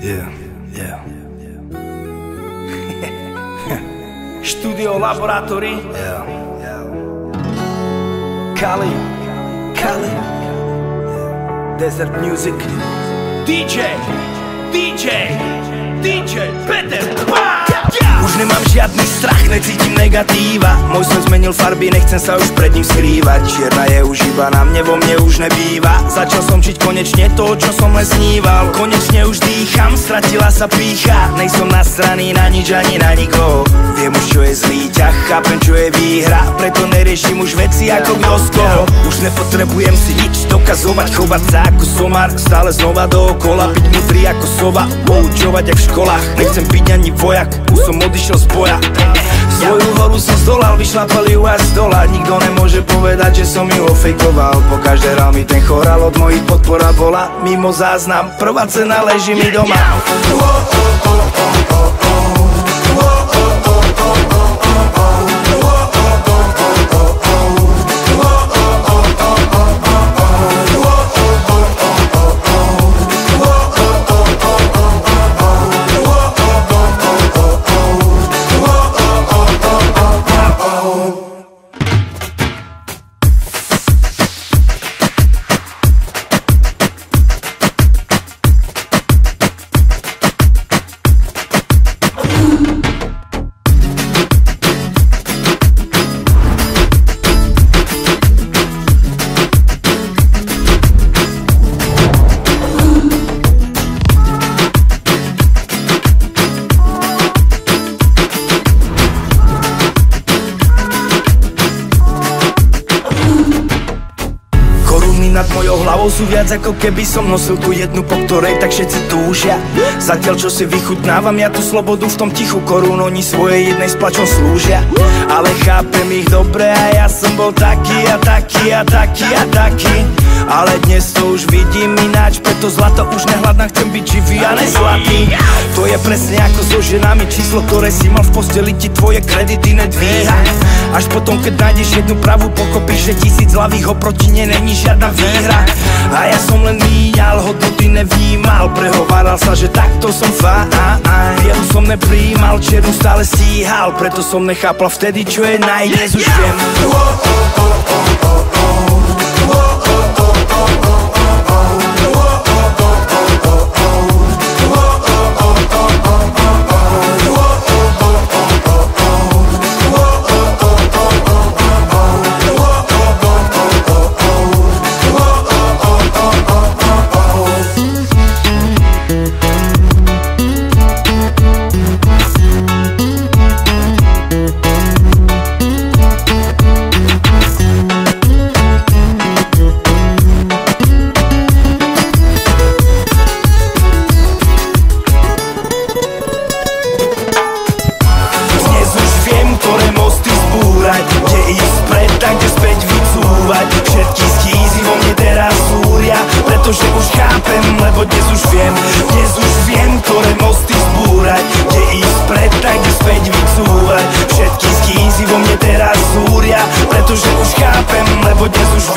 Yeah, yeah. Studio Laboratory. Yeah, yeah. Kali, Kali. Desert Music. DJ, DJ, DJ, Peter Pan. Už nemám žiadny strach, necítim negatíva. Môj som zmenil farby, nechcem sa už pred ním skrývať. Čierna je už iba na mne, vo mne už nebýva. Začal som žiť konečne to, čo som len sníval. Konečne už dýcham, stratila sa pícha Nejsom nastraný na nič ani na nikoho. Viem už čo je zlý ťah, chápem čo je výhra. Preto neriešim už veci ako kto z koho Už nepotrebujem si nič dokazovať Chovať sa ako somar, stále znova dookola Byť múdry ako sova, poučovať jak v školách. Nechcem byť ani vojak, už som odišiel z boja Svoju horu som zdolal, vyšlapal ju až z dola. Nikto nemôže povedať, že som ju ofejkoval. Po každé ral mi ten choral, od mojich podpora bola Mimo záznam, prvá cena leží mi doma. Koruny hlavou sú viac ako keby som nosil tú jednu, po ktorej tak všetci túžia. Zatiaľ čo si vychutnávam ja tú slobodu v tom tichu korún Oni svoje jednej s slúžia. Ale chápem ich dobre a ja som bol taký a taký a taký a taký. Ale dnes to už vidím preto zlato už nehľadám Chcem byť živý a nezlatý To je presne ako so ženami číslo, ktoré si mal v posteli ti tvoje kredity nedvíha. Až potom, keď nájdeš jednu pravú, pochopíš, že tisíc hlavých oproti ne není žiadna výhra. A ja som len míňal, hodnoty nevnímal Prehováral sa, že takto som fajn. Bielu som nepríjmal, čiernu stále stíhal Preto som nechápal vtedy, čo je naj, už viem Dnes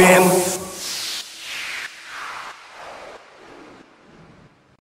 been